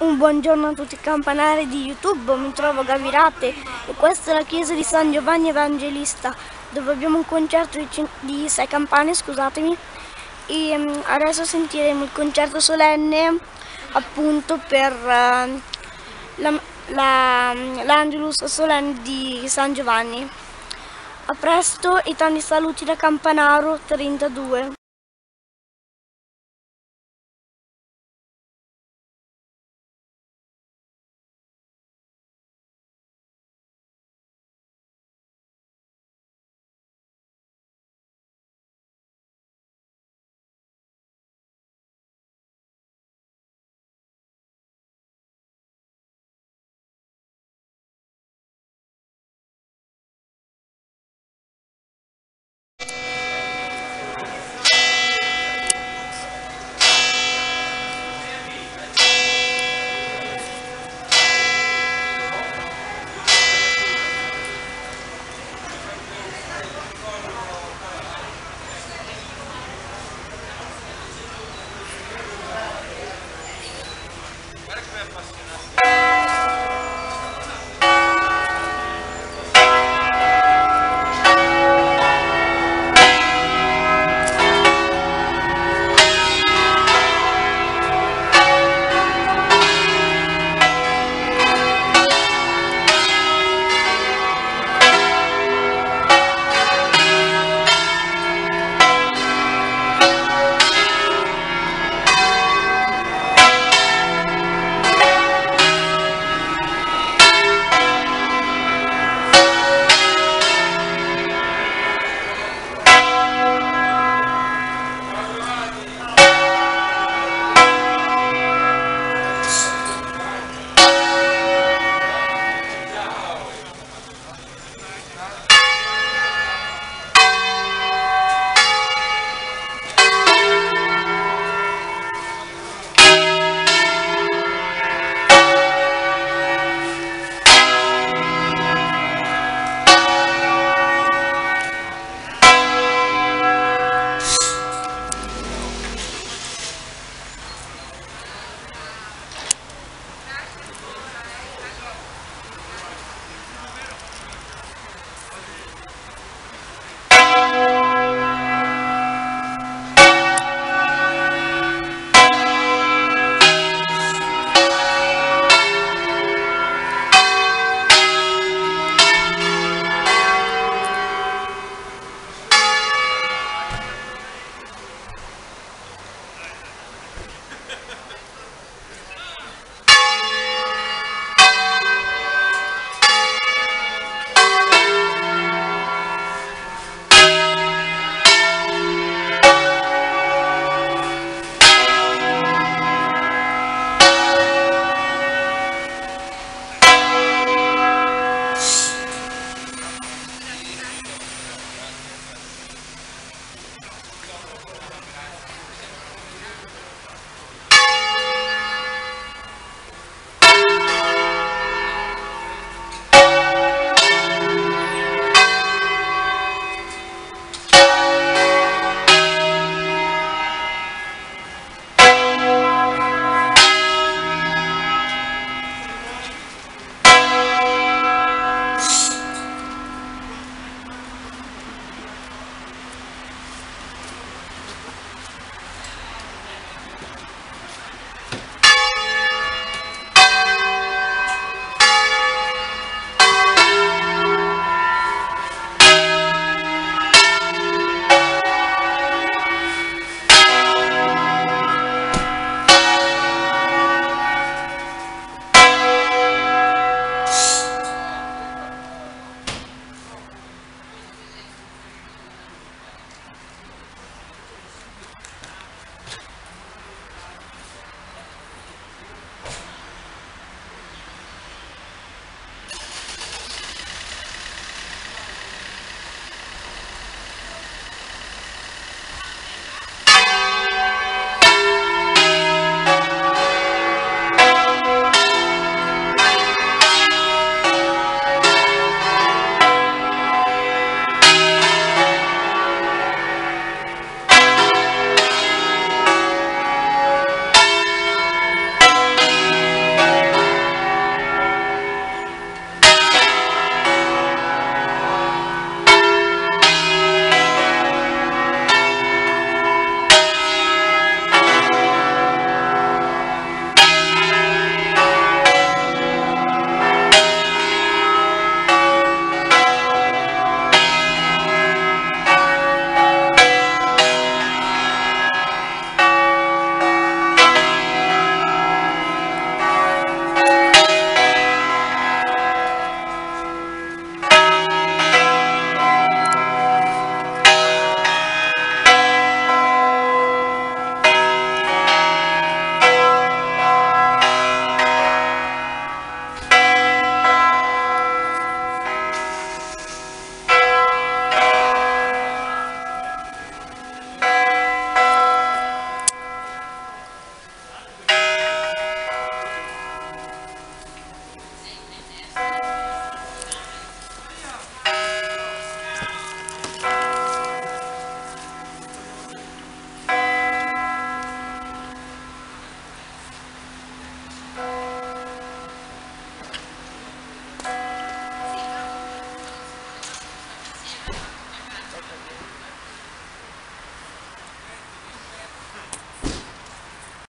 Un buongiorno a tutti i campanari di YouTube, mi trovo a Gavirate e questa è la chiesa di San Giovanni Evangelista dove abbiamo un concerto di, di sei campane, scusatemi, e um, adesso sentiremo il concerto solenne appunto per uh, l'Angelus la, solenne di San Giovanni. A presto e tanti saluti da Campanaro 32.